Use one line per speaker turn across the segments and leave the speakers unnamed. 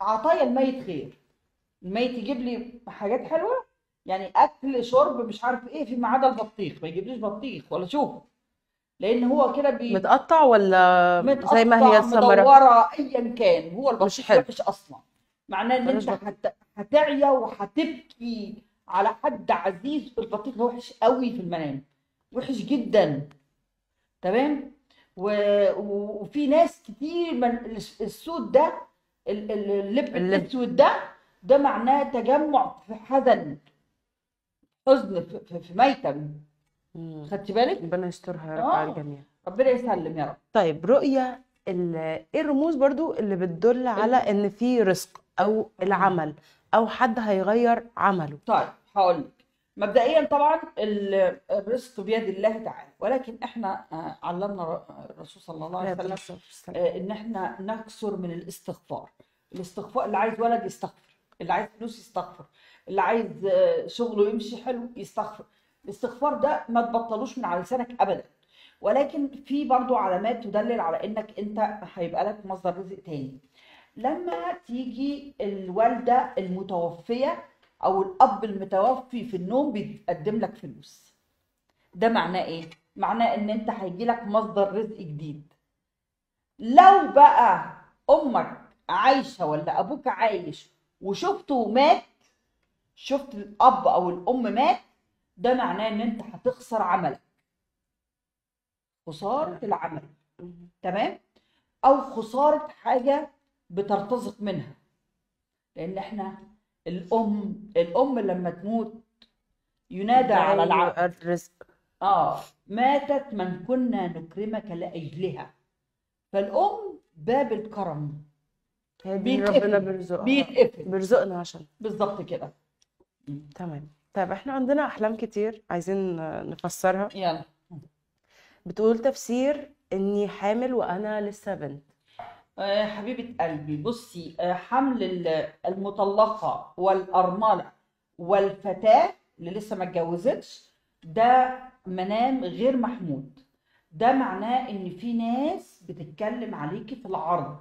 عطايا الميت خير. الميت يجيب لي حاجات حلوة؟ يعني أكل شرب مش عارف إيه فيما عدا البطيخ. ما يجيبليش بطيخ ولا شوفه. لأن هو كده بي
متقطع ولا
متقطع
زي ما هي الثمرة؟
مدورة ايا كان. هو البطيخ. وحش أصلا. معناه
إن
أنت هت... هتعيا وهتبكي على حد عزيز. البطيخ ده وحش قوي في المنام. وحش جدا. تمام؟ و... و- وفي ناس كتير من الس- السود ده اللب. الأسود ده ده معناه تجمع في حزن حزن في, في, ميتم.
مم.
خدت بالك؟
ربنا يسترها يا رب
آه.
على الجميع.
ربنا يسلم يا رب.
طيب رؤية إيه الرموز برضو اللي بتدل على إن في رزق أو العمل أو حد هيغير عمله؟
طيب هقول لك. مبدئيا طبعا ال- الرزق بيد الله تعالى ولكن إحنا آه، علمنا الرسول صلى الله عليه وسلم آه، إن إحنا نكثر من الاستغفار. الاستغفار اللي عايز ولد يستغفر اللي عايز فلوس يستغفر اللي عايز آه، شغله يمشي حلو يستغفر. الاستغفار ده ما تبطلوش من على لسانك ابدا. ولكن في برضو علامات تدلل على إنك أنت هيبقى لك مصدر رزق تاني. لما تيجي الوالدة المتوفية أو الأب المتوفي في النوم بيقدم لك فلوس. ده معناه إيه؟ معناه إن أنت هيجي لك مصدر رزق جديد. لو بقى أمك عايشة ولا أبوك عايش وشفته مات شفت الأب أو الأم مات ده معناه إن أنت هتخسر عملك. خسارة العمل. تمام؟ أو خسارة حاجة بترتزق منها. لأن إحنا الأم الأم لما تموت ينادى على العبد
الرزق.
آه ماتت من كنا نكرمك لأجلها. فالأم باب الكرم.
هي. ربنا بيرزقها.
بيتقفل.
بيرزقنا عشان.
بالظبط كده.
تمام. طيب إحنا عندنا أحلام كتير عايزين نفسرها.
يلا.
بتقول تفسير إني حامل وأنا لسه بنت.
آه حبيبة قلبي بصي آه حمل ال- المطلقة والأرملة والفتاة اللي لسه ما اتجوزتش ده منام غير محمود. ده معناه إن في ناس بتتكلم عليكي في العرض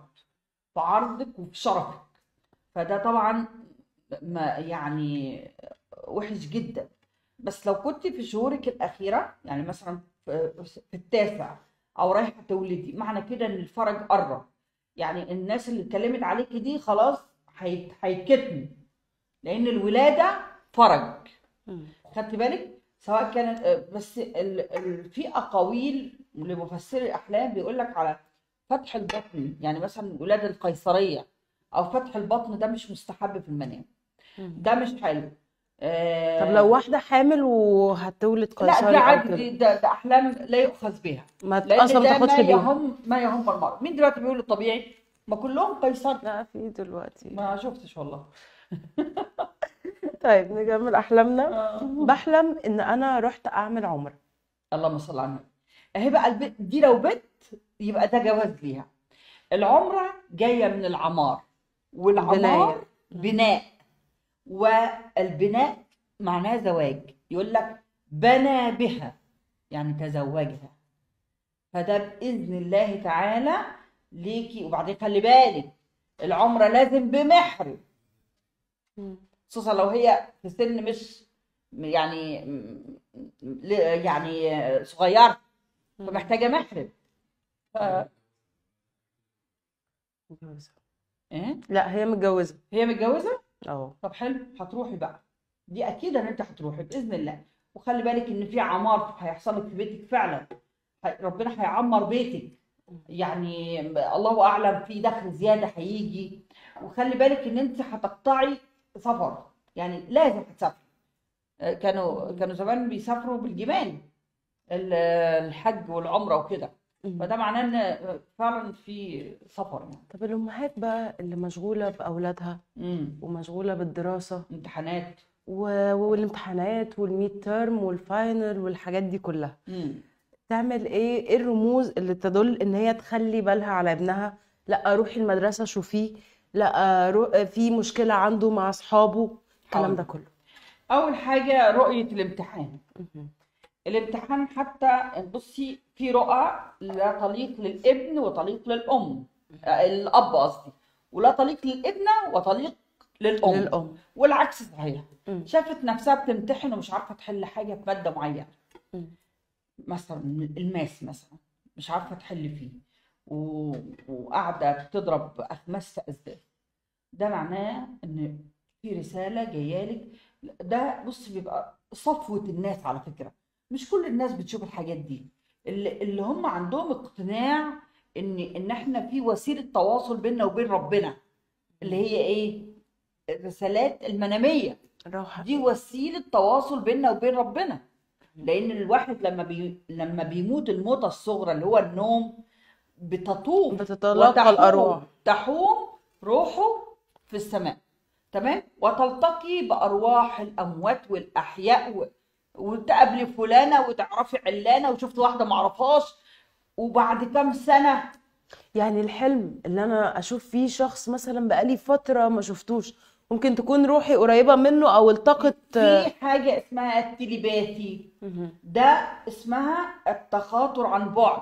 في عرضك وفي شرفك. فده طبعا ما يعني وحش جدا. بس لو كنت في شهورك الأخيرة يعني مثلا في التاسع أو رايحة تولدي معنى كده إن الفرج قرب. يعني الناس اللي اتكلمت عليكي دي خلاص هيت- هيتكتموا. لأن الولادة فرج. خدت بالك؟ سواء كانت آه، بس ال... ال... في أقاويل لمفسري الأحلام بيقول لك على فتح البطن يعني مثلا الولاده القيصرية أو فتح البطن ده مش مستحب في المنام. ده مش حلو. آه،
طب لو واحدة حامل وهتولد
لا
قيصري
دي
أو
عادي دي- ده, ده أحلام لا يؤخذ بها
ما أصلا ما تاخدش بيها.
يهم ما يهم المرء مين دلوقتي بيقول الطبيعي؟ ما كلهم قيصر
لا في دلوقتي.
ما شفتش والله.
طيب نكمل أحلامنا.
آه.
بحلم إن أنا رحت أعمل عمرة.
اللهم صل على النبي. أهي بقى البيت دي لو بنت يبقى ده جواز ليها. العمرة جاية من العمار. والعمار بناء. والبناء معناه زواج. يقول لك بنى بها يعني تزوجها. فده بإذن الله تعالى ليكي. وبعدين خلي بالك العمرة لازم بمحرم.
مم.
خصوصا لو هي في سن مش يعني يعني صغير فمحتاجة محرم. ف...
متجوزة.
إيه؟
لا هي متجوزة.
هي متجوزة؟
آه
طب حلو هتروحي بقى. دي أكيد إن أنت هتروحي بإذن الله. وخلي بالك إن في عمار هيحصل لك في بيتك فعلا. ربنا هيعمر بيتك. يعني الله أعلم في دخل زيادة هيجي. وخلي بالك إن أنت هتقطعي سفر. يعني لازم هتسافري. كانوا كانوا زمان بيسافروا بالجمال. ال- الحج والعمرة وكده. فده معناه إن فعلا في سفر يعني.
طب الأمهات بقى اللي مشغولة
بأولادها
ومشغولة بالدراسة
امتحانات.
و- والامتحانات وال midterm وال final والحاجات دي كلها
امم
تعمل إيه؟ إيه الرموز اللي تدل إن هي تخلي بالها على ابنها؟ لا روحي المدرسة شوفيه لا رو... في مشكلة عنده مع أصحابه الكلام ده كله.
أول حاجة رؤية الامتحان.
مهم.
الامتحان حتى بصي في رؤى لا تليق للابن وتليق للأم. آه، الأب قصدي. ولا طليق للابنة وطليق للأم.
للأم.
والعكس صحيح. شافت نفسها بتمتحن ومش عارفة تحل حاجة في مادة
معينة.
مثلا الماس مثلا. مش عارفة تحل فيه. و... وقاعدة بتضرب أخماس اسداد ده معناه إن في رسالة جاية لك. ده بص بيبقى صفوة الناس على فكرة. مش كل الناس بتشوف الحاجات دي. اللي, اللي هم عندهم اقتناع ان إن إحنا في وسيلة تواصل بيننا وبين ربنا اللي هي إيه؟ الرسالات المنامية.
راحة
دي وسيلة تواصل بيننا وبين ربنا. لأن الواحد لما بي لما بيموت الموتة الصغرى اللي هو النوم بتطوف
بتتلاقى
وتحوم-
الأرواح.
تحوم روحه في السماء. تمام؟ وتلتقي بأرواح الأموات والأحياء وتقابلي فلانة وتعرفي علانة وشفت واحدة ما اعرفهاش وبعد كام سنة
يعني الحلم اللي أنا أشوف فيه شخص مثلا بقالي فترة ما شفتوش ممكن تكون روحي قريبة منه أو التقت
في حاجة اسمها التليباثي
مهم.
ده اسمها التخاطر عن بعد